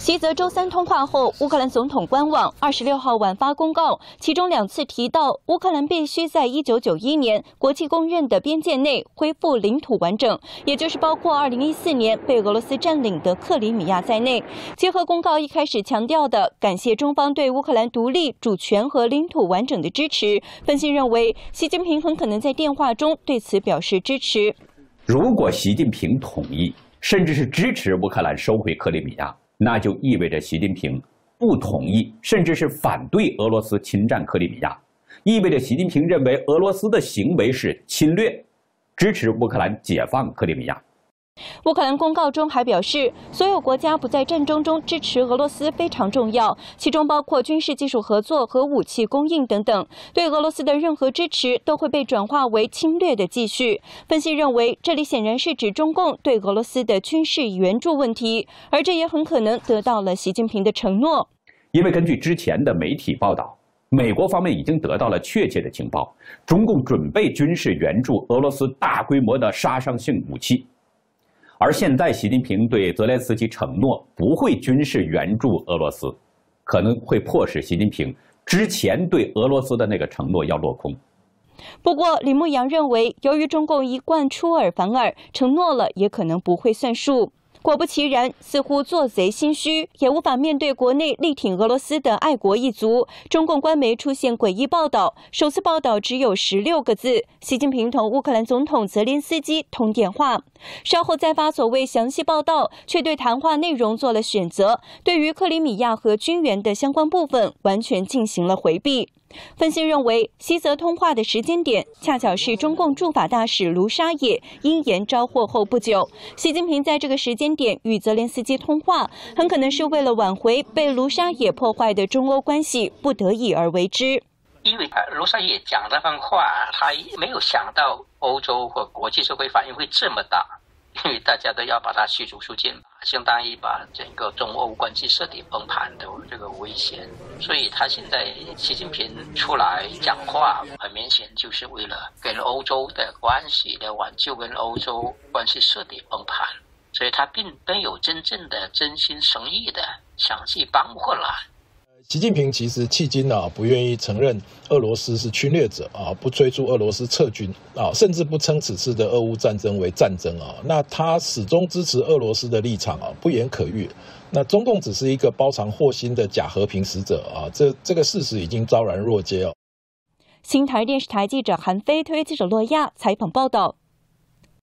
习泽周三通话后，乌克兰总统官网二十六号晚发公告，其中两次提到乌克兰必须在一九九一年国际公认的边界内恢复领土完整，也就是包括二零一四年被俄罗斯占领的克里米亚在内。结合公告一开始强调的感谢中方对乌克兰独立、主权和领土完整的支持，分析认为，习近平很可能在电话中对此表示支持。如果习近平同意，甚至是支持乌克兰收回克里米亚。那就意味着习近平不同意，甚至是反对俄罗斯侵占克里米亚，意味着习近平认为俄罗斯的行为是侵略，支持乌克兰解放克里米亚。乌克兰公告中还表示，所有国家不在战争中支持俄罗斯非常重要，其中包括军事技术合作和武器供应等等。对俄罗斯的任何支持都会被转化为侵略的继续。分析认为，这里显然是指中共对俄罗斯的军事援助问题，而这也很可能得到了习近平的承诺。因为根据之前的媒体报道，美国方面已经得到了确切的情报，中共准备军事援助俄罗斯大规模的杀伤性武器。而现在，习近平对泽连斯基承诺不会军事援助俄罗斯，可能会迫使习近平之前对俄罗斯的那个承诺要落空。不过，李牧阳认为，由于中共一贯出尔反尔，承诺了也可能不会算数。果不其然，似乎做贼心虚，也无法面对国内力挺俄罗斯的爱国一族。中共官媒出现诡异报道，首次报道只有十六个字：习近平同乌克兰总统泽连斯基通电话。稍后再发所谓详细报道，却对谈话内容做了选择，对于克里米亚和军援的相关部分完全进行了回避。分析认为，西泽通话的时间点恰巧是中共驻法大使卢沙野因言招祸后不久。习近平在这个时间点与泽连斯基通话，很可能是为了挽回被卢沙野破坏的中欧关系，不得已而为之。因为卢沙野讲这番话，他没有想到欧洲或国际社会反应会这么大。因为大家都要把他驱逐出境，相当于把整个中欧关系彻底崩盘的这个危险，所以他现在习近平出来讲话，很明显就是为了跟欧洲的关系来挽救跟欧洲关系彻底崩盘，所以他并没有真正的真心诚意的想去帮过来。习近平其实迄今啊不愿意承认俄罗斯是侵略者啊，不催促俄罗斯撤军啊，甚至不称此次的俄乌战争为战争啊。那他始终支持俄罗斯的立场啊，不言可喻。那中共只是一个包藏祸心的假和平使者啊，这这个事实已经昭然若揭哦。新台电视台记者韩飞，特约记者洛亚采访报道。